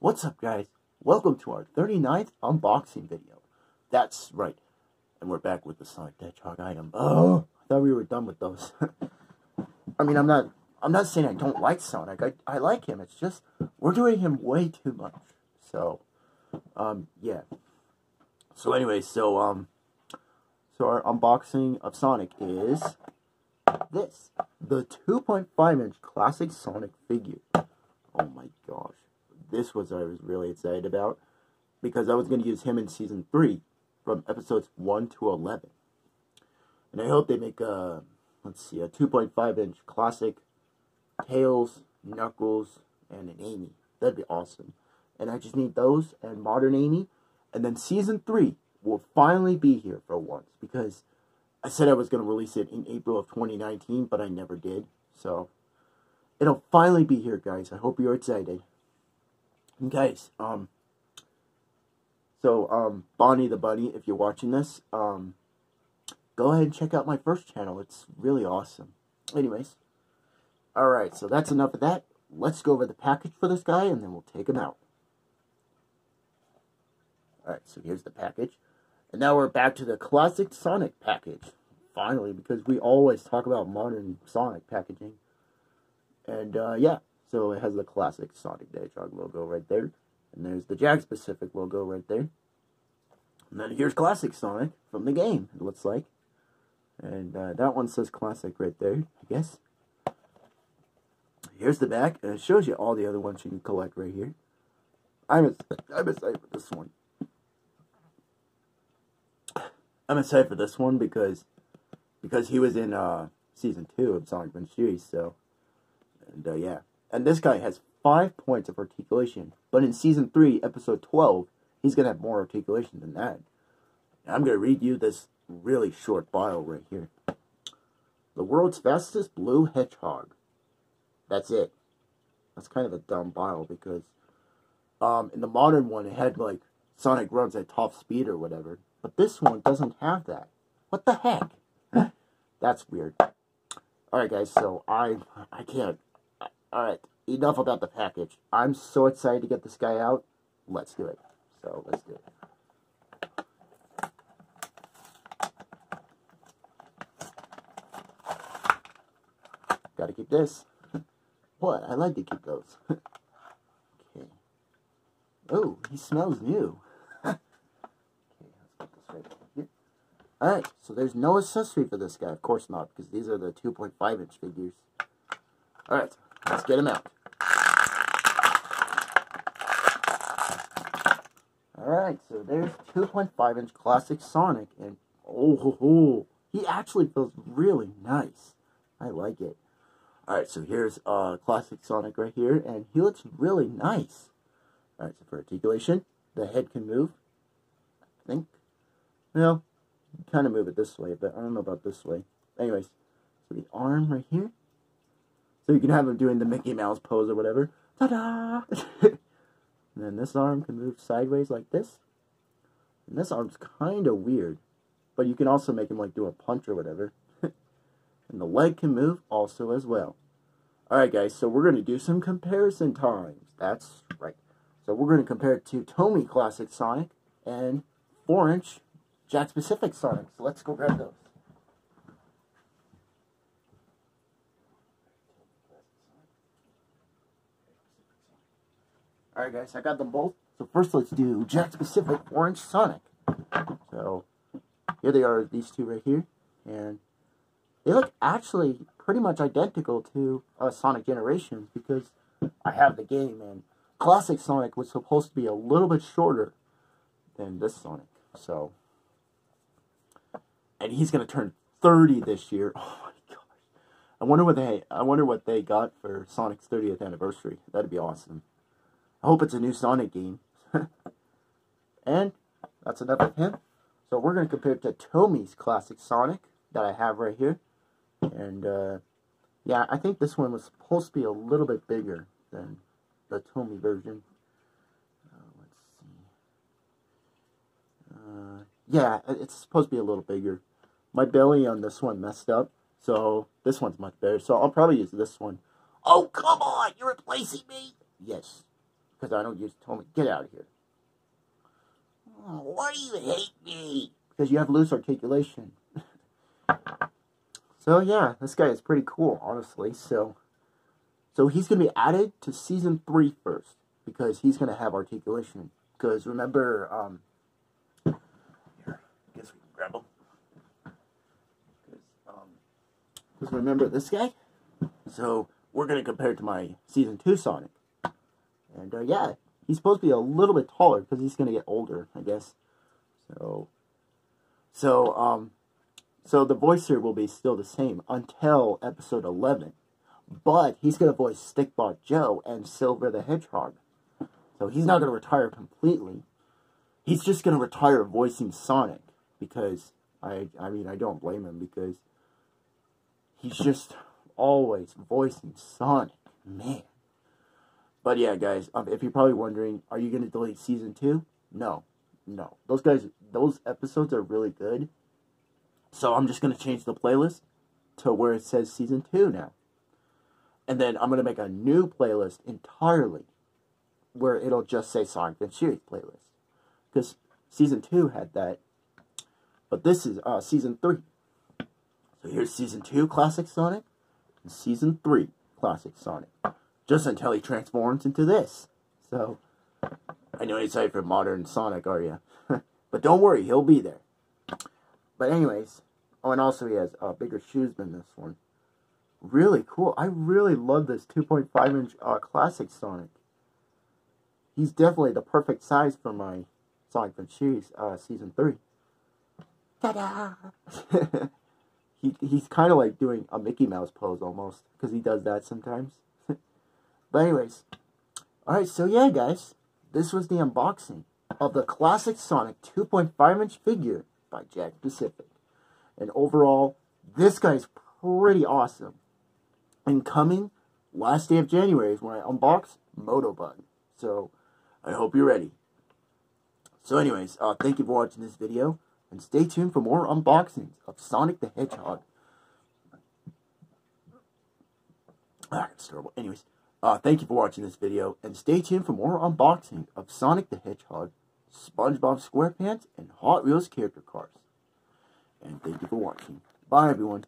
What's up guys? Welcome to our 39th unboxing video. That's right. And we're back with the Sonic Hedgehog item. Oh, I thought we were done with those. I mean, I'm not I'm not saying I don't like Sonic. I I like him. It's just we're doing him way too much. So, um yeah. So anyway, so um so our unboxing of Sonic is this. The 2.5 inch classic Sonic figure. Oh my gosh this was I was really excited about because I was going to use him in season three from episodes one to eleven, and I hope they make a let's see a two point five inch classic Tails, Knuckles, and an Amy. That'd be awesome. And I just need those and modern Amy, and then season three will finally be here for once because I said I was going to release it in April of 2019, but I never did. So it'll finally be here, guys. I hope you're excited guys, um, so, um, Bonnie the Bunny, if you're watching this, um, go ahead and check out my first channel. It's really awesome. Anyways, alright, so that's enough of that. Let's go over the package for this guy, and then we'll take him out. Alright, so here's the package. And now we're back to the classic Sonic package. Finally, because we always talk about modern Sonic packaging. And, uh, yeah. So it has the classic Sonic the Hedgehog logo right there. And there's the Jakks Pacific logo right there. And then here's classic Sonic from the game, it looks like. And uh, that one says classic right there, I guess. Here's the back, and it shows you all the other ones you can collect right here. I'm, I'm excited for this one. I'm excited for this one because because he was in uh, season two of Sonic Adventure, so and uh, yeah. And this guy has five points of articulation. But in season three, episode 12, he's going to have more articulation than that. I'm going to read you this really short bio right here. The world's fastest blue hedgehog. That's it. That's kind of a dumb bio because um, in the modern one, it had like Sonic runs at top speed or whatever. But this one doesn't have that. What the heck? That's weird. Alright guys, so I I can't Alright, enough about the package. I'm so excited to get this guy out. Let's do it. So, let's do it. Gotta keep this. what? I like to keep those. okay. Oh, he smells new. okay, let's put this right here. Alright, so there's no accessory for this guy. Of course not, because these are the 2.5 inch figures. Alright, Let's get him out. Alright, so there's 2.5 inch classic Sonic, and oh, he actually feels really nice. I like it. Alright, so here's uh, classic Sonic right here, and he looks really nice. Alright, so for articulation, the head can move. I think. Well, kind of move it this way, but I don't know about this way. Anyways, so the arm right here, so you can have him doing the Mickey Mouse pose or whatever. Ta-da! and then this arm can move sideways like this. And this arm's kind of weird. But you can also make him like do a punch or whatever. and the leg can move also as well. Alright guys, so we're going to do some comparison times. That's right. So we're going to compare it to Tomy Classic Sonic and 4-inch Jakks Pacific Sonic. So let's go grab those. Guys, I got them both. So first let's do Jakks Pacific Orange Sonic. So here they are, these two right here. And they look actually pretty much identical to uh, Sonic Generations because I have the game and Classic Sonic was supposed to be a little bit shorter than this Sonic. So, and he's gonna turn 30 this year. Oh my gosh! I wonder what they I wonder what they got for Sonic's 30th anniversary. That'd be awesome. I hope it's a new Sonic game. and that's enough of him. So we're going to compare it to Tomy's classic Sonic that I have right here. And, uh, yeah, I think this one was supposed to be a little bit bigger than the Tomy version. Uh, let's see. Uh, yeah, it's supposed to be a little bigger. My belly on this one messed up, so this one's much better. So I'll probably use this one. Oh, come on! You're replacing me? Yes. Because I don't use me, Get out of here. Oh, why do you hate me? Because you have loose articulation. so yeah, this guy is pretty cool, honestly. So, so he's gonna be added to season three first because he's gonna have articulation. Because remember, um, here, I guess we can grab him. Because um, remember this guy. So we're gonna compare it to my season two Sonic. And uh, yeah, he's supposed to be a little bit taller because he's gonna get older, I guess. So, so um, so the voice here will be still the same until episode eleven, but he's gonna voice Stickbot Joe and Silver the Hedgehog. So he's not gonna retire completely. He's just gonna retire voicing Sonic because I I mean I don't blame him because he's just always voicing Sonic, man. But yeah, guys, um, if you're probably wondering, are you going to delete season two? No, no. Those guys, those episodes are really good. So I'm just going to change the playlist to where it says season two now. And then I'm going to make a new playlist entirely where it'll just say Sonic Adventure playlist. Because season two had that. But this is uh, season three. So here's season two, Classic Sonic, and season three, Classic Sonic just until he transforms into this. So, I know you're excited for modern Sonic, are you? but don't worry, he'll be there. But anyways, oh, and also he has uh, bigger shoes than this one. Really cool. I really love this 2.5 inch uh, classic Sonic. He's definitely the perfect size for my Sonic shoes uh, Season 3. Ta-da! he, he's kind of like doing a Mickey Mouse pose almost, because he does that sometimes. But anyways, alright, so yeah, guys, this was the unboxing of the classic Sonic 2.5 inch figure by Jakks Pacific. And overall, this guy's pretty awesome. And coming last day of January is when I unbox Motobug. So, I hope you're ready. So anyways, uh, thank you for watching this video, and stay tuned for more unboxings of Sonic the Hedgehog. Ah, it's terrible. Anyways. Uh, thank you for watching this video, and stay tuned for more unboxing of Sonic the Hedgehog, SpongeBob SquarePants, and Hot Wheels character cars. And thank you for watching. Bye, everyone.